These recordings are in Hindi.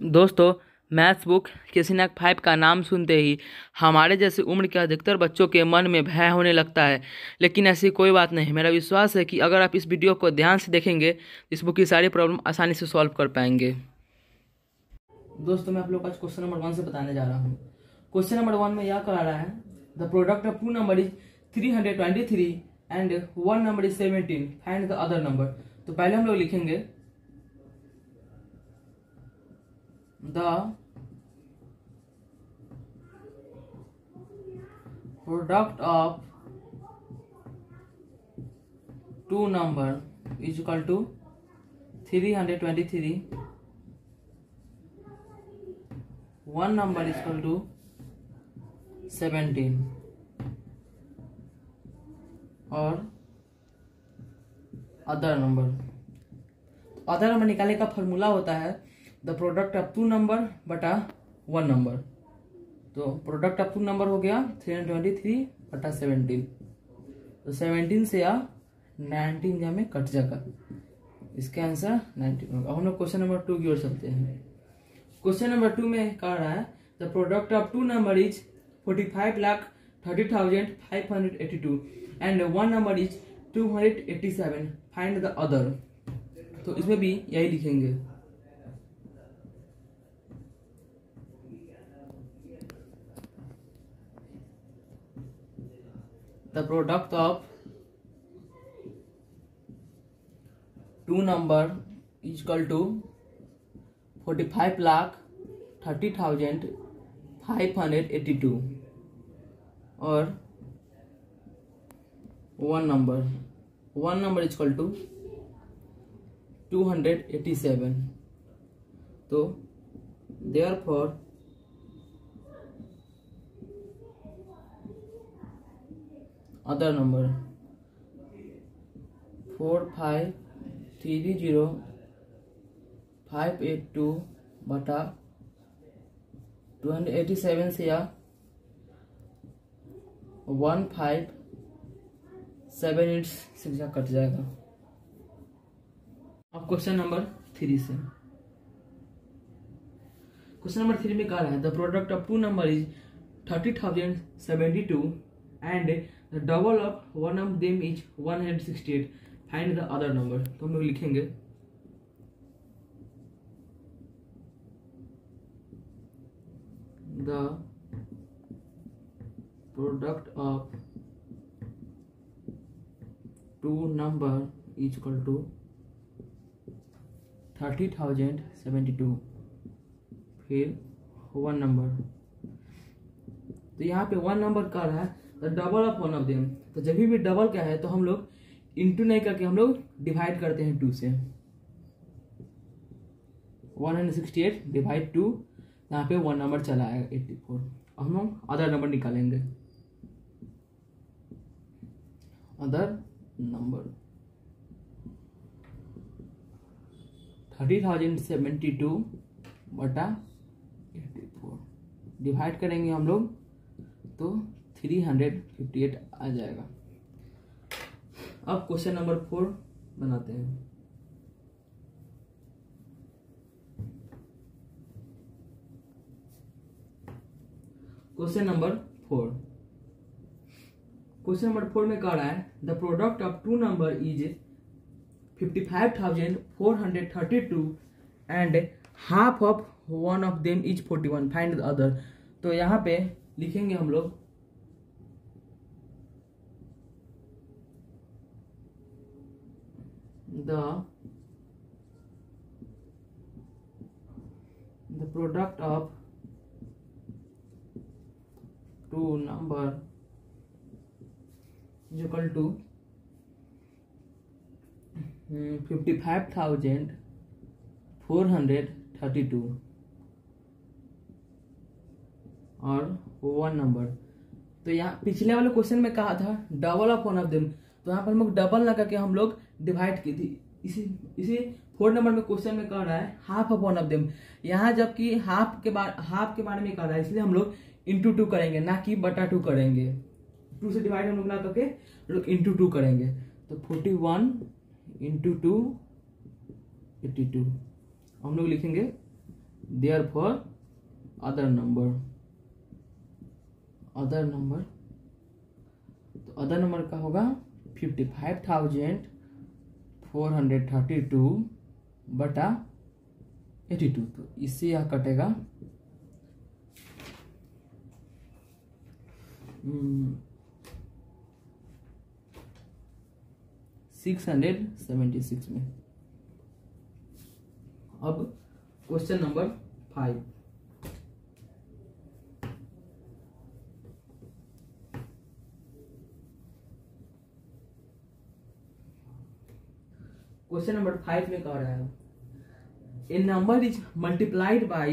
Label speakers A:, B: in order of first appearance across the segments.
A: दोस्तों, मैथ्स बुक किसी फाइव का नाम सुनते ही हमारे जैसे उम्र के अधिकतर बच्चों के मन में भय होने लगता है। लेकिन ऐसी कोई बात नहीं, मेरा विश्वास है कि अगर आप इस वीडियो को ध्यान से देखेंगे, इस बुक की सारी प्रॉब्लम आसानी से सॉल्व कर पाएँगे। दोस्तों, मैं आप लोग आज क्वेश्चन नंबर वन से बताने जा रहा हूँ। क्वेश्चन नंबर वन में यह कह रहा है, the product of two number is three hundred twenty three and one number is seventeen find the other number. तो पहले हम लोग लिखेंगे the product of two number is equal to 323 one number is equal to 17 और अदर नंबर अदर नंबर निकालने का फॉर्मूला होता है the product of two number बटा वन नंबर तो प्रोडक्ट ऑफ़ टू नंबर हो गया थ्री हंड्रेड ट्वेंटी थ्री बटा सेवनटीन तो सेवनटीन से या नाइनटीन या में कट जाएगा इसका आंसर नाइनटीन होगा। हम लोग क्वेश्चन नंबर टू की ओर चलते हैं। क्वेश्चन नंबर टू में कह रहा है the product of two number is forty five lakh thirty thousand five hundred eighty two and one number is two hundred eighty seven find the other तो इसमें भी यही लिखेंगे। The product of two number is equal to 45 lakh 30,000 582 or one number one number is equal to 287 so therefore other number four five three zero five eight two बटा टू हंड्रेड एटी सेवन से या one five seven eight six cut जाएगा। अब क्वेश्चन नंबर थ्री से। क्वेश्चन नंबर थ्री में कहा है the product of two number is thirty thousand seventy two and the double of one of them is 168 find the other number तो हम लोग लिखेंगे the product of two number is equal to thirty thousand seventy two फिर वन नंबर तो यहाँ पे वन नंबर का रहा है double of one of them. तो जब भी डबल क्या है तो हम लोग इंटू नहीं करके हम लोग डिवाइड करते हैं टू से। One hundred sixty eight divide two यहाँ पे वन नंबर चला है एट्टी फोर हम लोग अदर नंबर निकालेंगे। Other number thirty thousand seventy two बटा एट्टी फोर डिवाइड करेंगे हम लोग तो थ्री हंड्रेड फिफ्टी एट आ जाएगा। अब क्वेश्चन नंबर फोर बनाते हैं। Question number four question number four में कह रहा है the product of two number is fifty five thousand four hundred thirty two and half of one of them is forty one find other तो यहाँ पे लिखेंगे हम लोग the the product of two number is equal to fifty five thousand four hundred thirty two और वन नंबर तो यहाँ पिछले वाले क्वेश्चन में कहा था double of one of them तो यहाँ पर हम लोग डबल लगा के हम लोग डिवाइड की थी। इसी इसी फोर नंबर में क्वेश्चन में कह रहा है हाफ़ वन ऑफ़ देम यहाँ जबकि हाफ़ के बारे हाफ़ के बारे में कह रहा है, इसलिए हम लोग इंटू टू करेंगे, ना कि बटा टू करेंगे। टू से डिवाइड हम लोग ना करके लोग इंटू टू करेंगे। तो forty one into two eighty two हम लोग लिखेंगे therefore other number other number तो अदर नंबर का होगा fifty five thousand four hundred thirty two बटा एटी टू तो इससे यह कटेगा। सिक्स हंड्रेड सेवेंटी सिक्स में। अब question number five. Question number five में कह रहा है। A number is multiplied by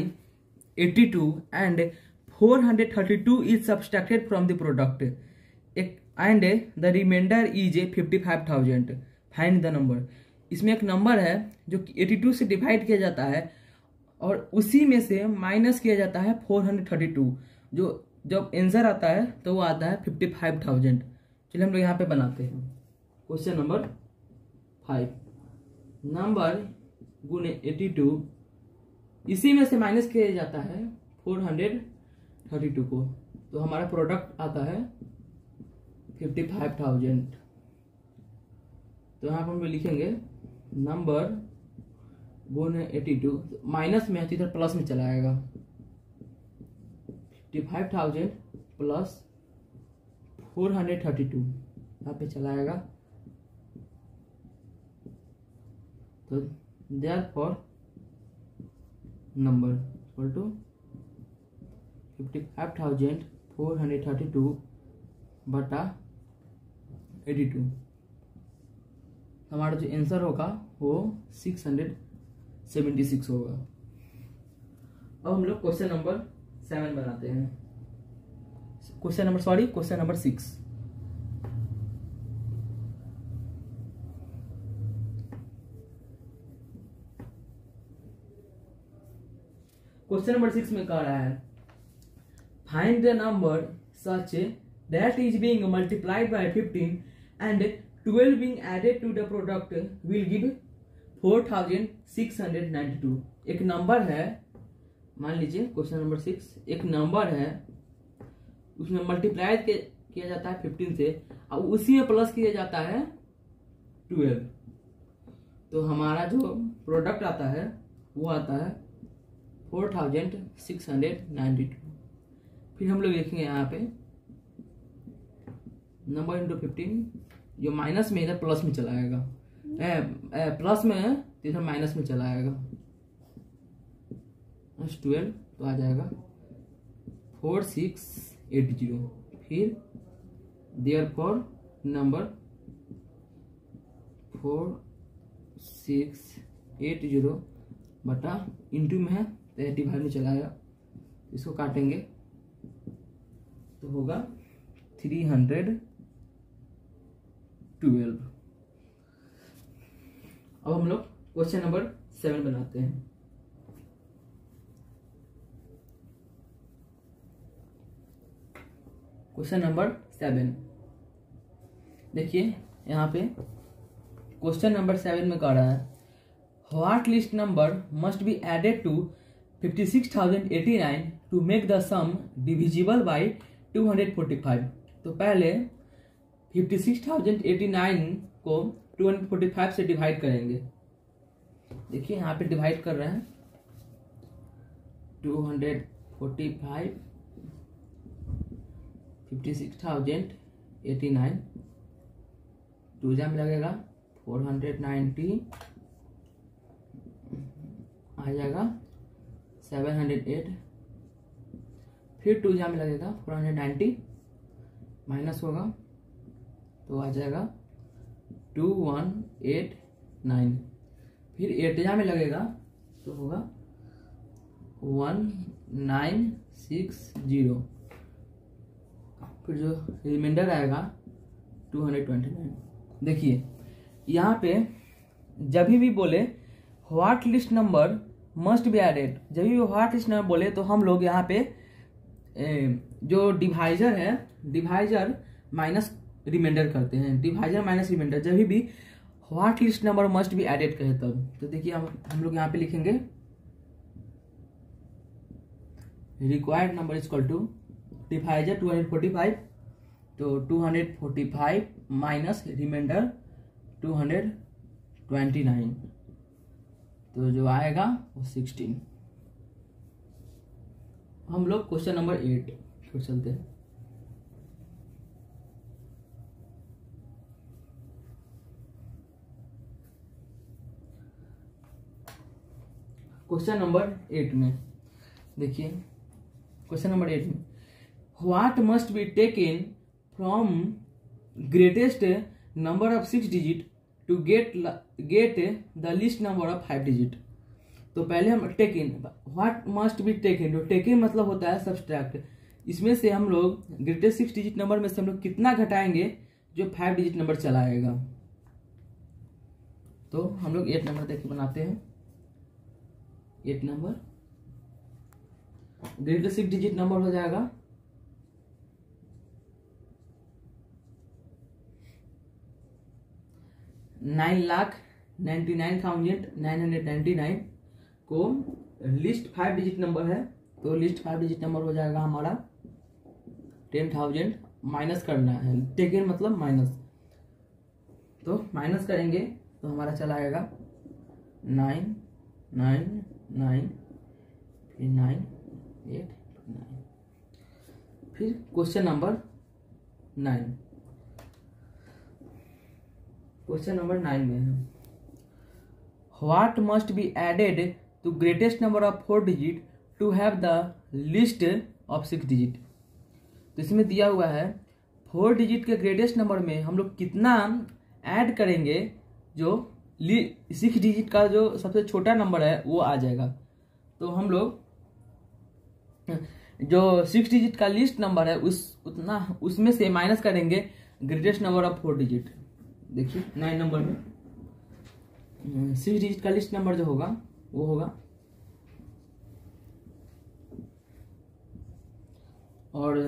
A: 82 and 432 is subtracted from the product. And the remainder is 55000 find the number इसमें एक नंबर है जो कि 82 से डिवाइड किया जाता है और उसी में से माइनस किया जाता है 432 जो, जब आंसर आता है तो वो आता है 55000 चलिए हम लोग यहाँ पे बनाते हैं। क्वेश्चन नंबर फाइव नंबर गुने 82 इसी में से माइनस किया जाता है फोर हंड्रेड थर्टी टू को। तो हमारा प्रोडक्ट आता है फिफ्टी फाइव थाउज़ेंड। तो यहाँ पर हम लिखेंगे नंबर गुण एटी टू माइनस में है तो प्लस में चला आएगा। Fifty five thousand plus four hundred thirty two, यहाँ पे चला आएगा। तो therefore number equal to 55,432 बटा 82 हमारा जो आंसर होगा वो 676 होगा। अब हम लोग क्वेश्चन नंबर सेवन बनाते हैं। Question number sorry question number six question number six में कह रहा है find the number such that is being multiplied by 15 and 12 being added to the product will give 4692 एक नंबर है, मान लीजिए क्वेश्चन नंबर सिक्स एक नंबर है, उसमें मल्टीप्लाई किया जाता है 15 से और उसी में प्लस किया जाता है 12 तो हमारा जो प्रोडक्ट आता है, वो आता है four thousand six hundred ninety two. फिर हम लोग देखेंगे यहाँ पे नंबर इंटू फिफ्टीन जो माइनस में इधर प्लस में चला आएगा प्लस में तो इधर माइनस में चला आएगा ट्वेल्व तो आ जाएगा फोर सिक्स एट ज़ीरो। फिर therefore number four six eight zero बटा इंटू में है तो डिवाइड में चलाएगा इसको काटेंगे। तो होगा थ्री हंड्रेड ट्वेल्व। अब हम लोग क्वेश्चन नंबर सेवन बनाते हैं। Question number seven. देखिए, यहाँ पे क्वेश्चन नंबर सेवन में कह रहा है what least number must be added to 56,089 to make the sum divisible by 245 तो पहले 56,089 को 245 से डिवाइड करेंगे। देखिए यहाँ पे डिवाइड कर रहे हैं। 245 56,089 टू जाम लगेगा 490 आ जाएगा सेवन हंड्रेड एट। फिर टू जहाँ में लगेगा फोर हंड्रेड नाइन्टी माइनस होगा तो आ जाएगा टू वन एट नाइन। फिर एट जहाँ में लगेगा तो होगा वन नाइन सिक्स ज़ीरो। फिर जो रिमाइंडर आएगा, टू हंड्रेड ट्वेंटी नाइन। देखिए, यहाँ पे जब भी बोले what least number must be added. जब भी इस नंबर बोले तो हम लोग यहाँ पे ए, जो डिवाइजर है डिवाइजर माइनस रिमाइंडर करते हैं। डिवाइजर माइनस रिमाइंडर जब भी what least number must be added कहे तब। तो देखिए हम हम लोग यहाँ पे लिखेंगे required number is equal to divisor two hundred forty five तो two hundred forty five minus remainder two hundred twenty nine तो जो आएगा वो सिक्सटीन हम लोग क्वेश्चन नंबर एट फिर चलते हैं. क्वेश्चन नंबर एट में. देखिए क्वेश्चन नंबर एट में. What must be taken from greatest number of six digit to get get the least number of five digit तो पहले हम take in what must be taken जो टेकिन मतलब होता है सब्सट्रैक्ट इसमें से हम लोग ग्रेटेस्ट सिक्स डिजिट नंबर में से हम लोग कितना घटाएँगे जो फाइव डिजिट नंबर चला आएगा तो हम लोग एट नंबर देखिए बनाते हैं। Eight number greatest six digit number हो जाएगा। Nine lakh ninety nine thousand nine hundred ninety nine को लिस्ट फाइव डिजिट नंबर है तो लिस्ट फाइव डिजिट नंबर हो जाएगा हमारा टेन थाउज़ेंड माइनस करना है। टेकन मतलब माइनस। तो माइनस करेंगे तो हमारा चला आएगा नाइन नाइन नाइन, फिर नाइन, एट, नाइन। फिर question number nine. Question number nine में है। What must be added to greatest number of four digit to have the least of six digit तो इसमें दिया हुआ है फोर डिजिट के ग्रेटेस्ट नंबर में हम लोग कितना ऐड करेंगे, जो सिक्स डिजिट का जो सबसे छोटा नंबर है, वो आ जाएगा। तो हम लोग, जो सिक्स डिजिट का लिस्ट नंबर है, उस, उतना, उसमें से माइनस करेंगे greatest number of four digit देखिए नाइन नंबर में। सिक्स डिजिट का लिस्ट नंबर जो होगा, वो होगा। और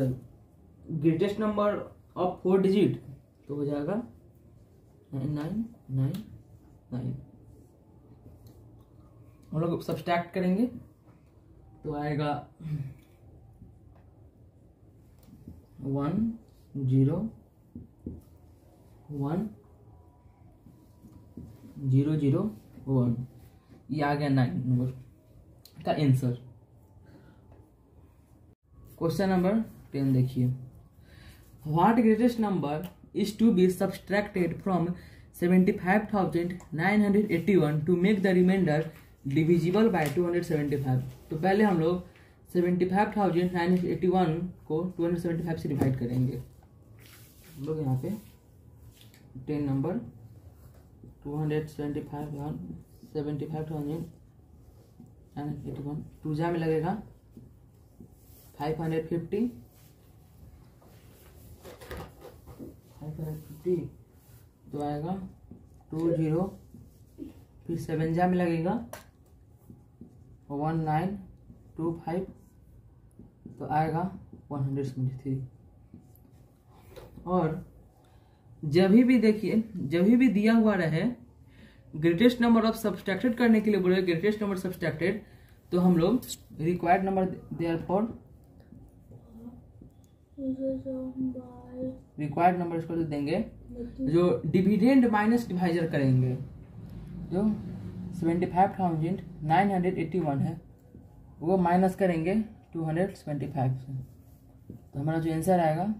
A: greatest number of four digit तो हो जाएगा नाइन नाइन नाइन नाइन हम लोग सब्सट्रैक्ट करेंगे तो आएगा one zero one zero zero one ये आ गया नाइन नंबर का आंसर क्वेश्चन नंबर टेन देखिए. What greatest number is to be subtracted from seventy five thousand nine hundred eighty one to make the remainder divisible by two hundred seventy five तो पहले हम लोग seventy five thousand nine hundred eighty one को टू हंड्रेड सेवेंटी फाइव से डिवाइड करेंगे। हम लोग यहाँ पे ten number two hundred seventy five seventy five thousand nine eighty one two जा में लगेगा। Five hundred fifty five hundred fifty तो आएगा। टू ज़ीरो फिर सेवन जा में लगेगा। वन नाइन टू फाइव तो आएगा वन हंड्रेड सेवेंटी थ्री और जब भी देखिए, जब भी दिया हुआ रहे ग्रेटेस्ट नंबर ऑफ़ सब्सट्रैक्टेड करने के लिए बोले ग्रेटेस्ट नंबर सब्सट्रैक्टेड तो हम लोग required number therefore required number इसको देंगे, जो डिविडेंड माइनस डिवाइजर करेंगे, जो seventy five thousand nine hundred eighty one है, वो माइनस करेंगे टू हंड्रेड सेवेंटी फाइव से। तो हमारा जो आंसर आएगा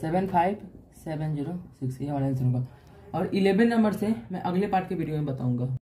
A: seven five seven zero six ये वाला आंसर होगा। और इलेवन नंबर से मैं अगले पार्ट के वीडियो में बताऊँगा।